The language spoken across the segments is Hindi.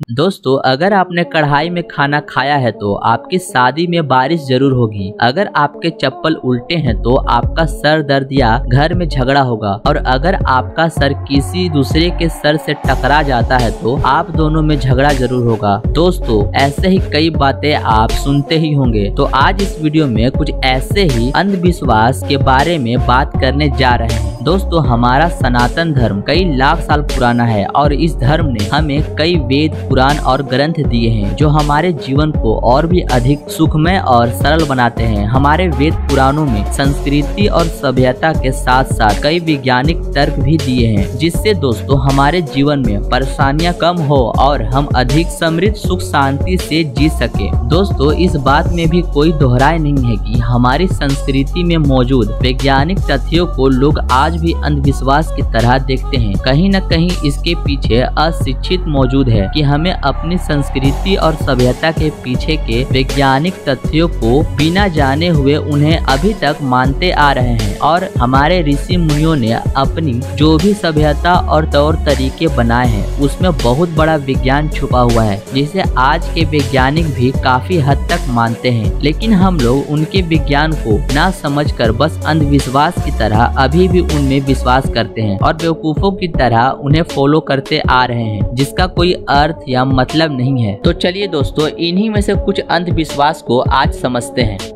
दोस्तों, अगर आपने कढ़ाई में खाना खाया है तो आपकी शादी में बारिश ज़रूर होगी। अगर आपके चप्पल उल्टे हैं तो आपका सर दर्द या घर में झगड़ा होगा। और अगर आपका सर किसी दूसरे के सर से टकरा जाता है तो आप दोनों में झगड़ा ज़रूर होगा। दोस्तों, ऐसे ही कई बातें आप सुनते ही होंगे। तो आज इस वीडियो में कुछ ऐसे ही अंधविश्वास के बारे में बात करने जा रहे हैं। दोस्तों, हमारा सनातन धर्म कई लाख साल पुराना है और इस धर्म ने हमें कई वेद पुराण और ग्रंथ दिए हैं, जो हमारे जीवन को और भी अधिक सुखमय और सरल बनाते हैं। हमारे वेद पुराणों में संस्कृति और सभ्यता के साथ साथ कई वैज्ञानिक तर्क भी दिए हैं, जिससे दोस्तों, हमारे जीवन में परेशानियाँ कम हो और हम अधिक समृद्ध, सुख, शांति से जी सके। दोस्तों, इस बात में भी कोई दोहराए नहीं है कि हमारी संस्कृति में मौजूद वैज्ञानिक तथ्यों को लोग आज भी अंधविश्वास की तरह देखते हैं। कहीं न कहीं इसके पीछे अशिक्षित मौजूद है कि हमें अपनी संस्कृति और सभ्यता के पीछे के वैज्ञानिक तथ्यों को बिना जाने हुए उन्हें अभी तक मानते आ रहे हैं और हमारे ऋषि मुनियों ने अपनी जो भी सभ्यता और तौर तरीके बनाए हैं, उसमें बहुत बड़ा विज्ञान छुपा हुआ है, जिसे आज के वैज्ञानिक भी काफ़ी हद तक मानते हैं। लेकिन हम लोग उनके विज्ञान को न समझ कर बस अंधविश्वास की तरह अभी भी उनमें विश्वास करते हैं और बेवकूफों की तरह उन्हें फॉलो करते आ रहे हैं, जिसका कोई अर्थ या मतलब नहीं है। तो चलिए दोस्तों, इन्हीं में से कुछ अंधविश्वास को आज समझते हैं।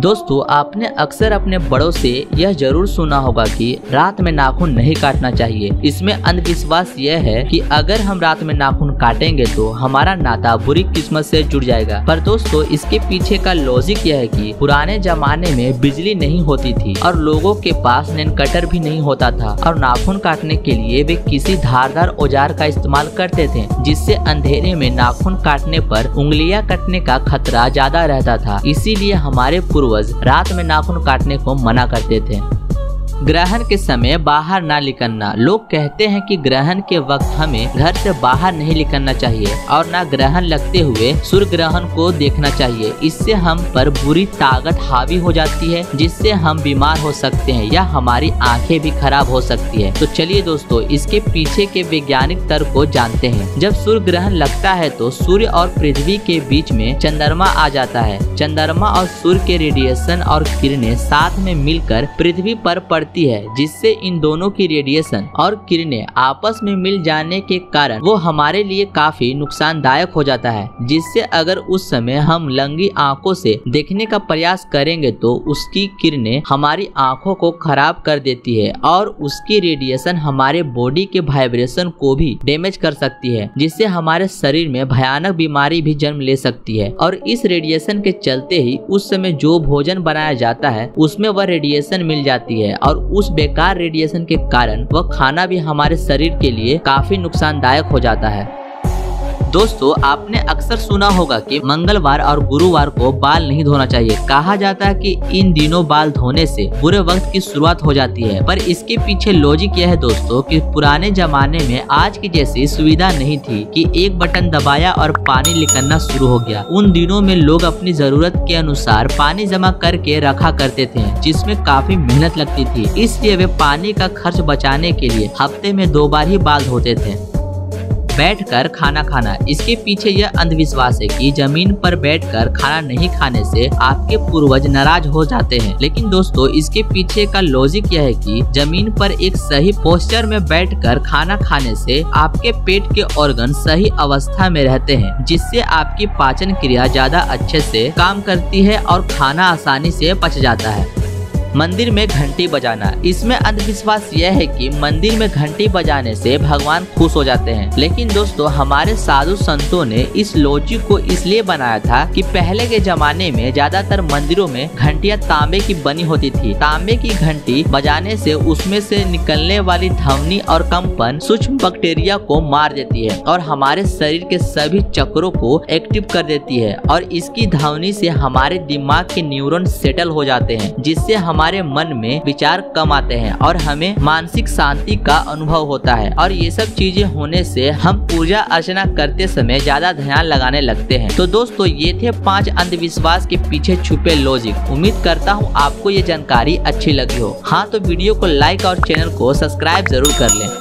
दोस्तों, आपने अक्सर अपने बड़ों से यह ज़रूर सुना होगा कि रात में नाखून नहीं काटना चाहिए। इसमें अंधविश्वास यह है कि अगर हम रात में नाखून काटेंगे तो हमारा नाता बुरी किस्मत से जुड़ जाएगा। पर दोस्तों, इसके पीछे का लॉजिक यह है कि पुराने जमाने में बिजली नहीं होती थी और लोगों के पास नैन कटर भी नहीं होता था और नाखून काटने के लिए वे किसी धारदार औज़ार का इस्तेमाल करते थे, जिससे अंधेरे में नाखून काटने पर उंगलियाँ कटने का खतरा ज़्यादा रहता था। इसीलिए हमारे पूर्व पूर्वज रात में नाखून काटने को मना करते थे। ग्रहण के समय बाहर ना निकलना। लोग कहते हैं कि ग्रहण के वक्त हमें घर से बाहर नहीं निकलना चाहिए और ना ग्रहण लगते हुए सूर्य ग्रहण को देखना चाहिए। इससे हम पर बुरी ताकत हावी हो जाती है, जिससे हम बीमार हो सकते हैं या हमारी आँखें भी खराब हो सकती है। तो चलिए दोस्तों, इसके पीछे के वैज्ञानिक तर्क को जानते हैं। जब सूर्य ग्रहण लगता है तो सूर्य और पृथ्वी के बीच में चंद्रमा आ जाता है। चंद्रमा और सूर्य के रेडिएशन और किरणें साथ में मिलकर पृथ्वी पर पड़ती लगती है, जिससे इन दोनों की रेडिएशन और किरणें आपस में मिल जाने के कारण वो हमारे लिए काफ़ी नुकसानदायक हो जाता है, जिससे अगर उस समय हम लंगी आँखों से देखने का प्रयास करेंगे तो उसकी किरणें हमारी आँखों को खराब कर देती है और उसकी रेडिएशन हमारे बॉडी के वाइब्रेशन को भी डैमेज कर सकती है, जिससे हमारे शरीर में भयानक बीमारी भी जन्म ले सकती है। और इस रेडिएशन के चलते ही उस समय जो भोजन बनाया जाता है, उसमें वह रेडिएशन मिल जाती है और उस बेकार रेडिएशन के कारण वह खाना भी हमारे शरीर के लिए काफ़ी नुकसानदायक हो जाता है। दोस्तों, आपने अक्सर सुना होगा कि मंगलवार और गुरुवार को बाल नहीं धोना चाहिए। कहा जाता है कि इन दिनों बाल धोने से बुरे वक्त की शुरुआत हो जाती है। पर इसके पीछे लॉजिक यह है दोस्तों कि पुराने जमाने में आज की जैसी सुविधा नहीं थी कि एक बटन दबाया और पानी निकलना शुरू हो गया। उन दिनों में लोग अपनी ज़रूरत के अनुसार पानी जमा करके रखा करते थे, जिसमें काफ़ी मेहनत लगती थी। इसलिए वे पानी का खर्च बचाने के लिए हफ़्ते में दो बार ही बाल धोते थे। बैठकर खाना खाना। इसके पीछे यह अंधविश्वास है कि ज़मीन पर बैठकर खाना नहीं खाने से आपके पूर्वज नाराज़ हो जाते हैं। लेकिन दोस्तों, इसके पीछे का लॉजिक यह है कि ज़मीन पर एक सही पोस्टर में बैठकर खाना खाने से आपके पेट के ऑर्गन सही अवस्था में रहते हैं, जिससे आपकी पाचन क्रिया ज़्यादा अच्छे से काम करती है और खाना आसानी से पच जाता है। मंदिर में घंटी बजाना। इसमें अंधविश्वास यह है कि मंदिर में घंटी बजाने से भगवान खुश हो जाते हैं। लेकिन दोस्तों, हमारे साधु संतों ने इस लॉजिक को इसलिए बनाया था कि पहले के जमाने में ज़्यादातर मंदिरों में घंटिया तांबे की बनी होती थी। तांबे की घंटी बजाने से उसमें से निकलने वाली ध्वनि और कंपन सूक्ष्म बैक्टीरिया को मार देती है और हमारे शरीर के सभी चक्रों को एक्टिव कर देती है और इसकी ध्वनि से हमारे दिमाग के न्यूरॉन सेटल हो जाते हैं, जिससे हम हमारे मन में विचार कम आते हैं और हमें मानसिक शांति का अनुभव होता है। और ये सब चीज़ें होने से हम पूजा अर्चना करते समय ज़्यादा ध्यान लगाने लगते हैं। तो दोस्तों, ये थे पाँच अंधविश्वास के पीछे छुपे लॉजिक उम्मीद करता हूँ आपको ये जानकारी अच्छी लगी हो। हाँ तो वीडियो को लाइक और चैनल को सब्सक्राइब ज़रूर कर लें।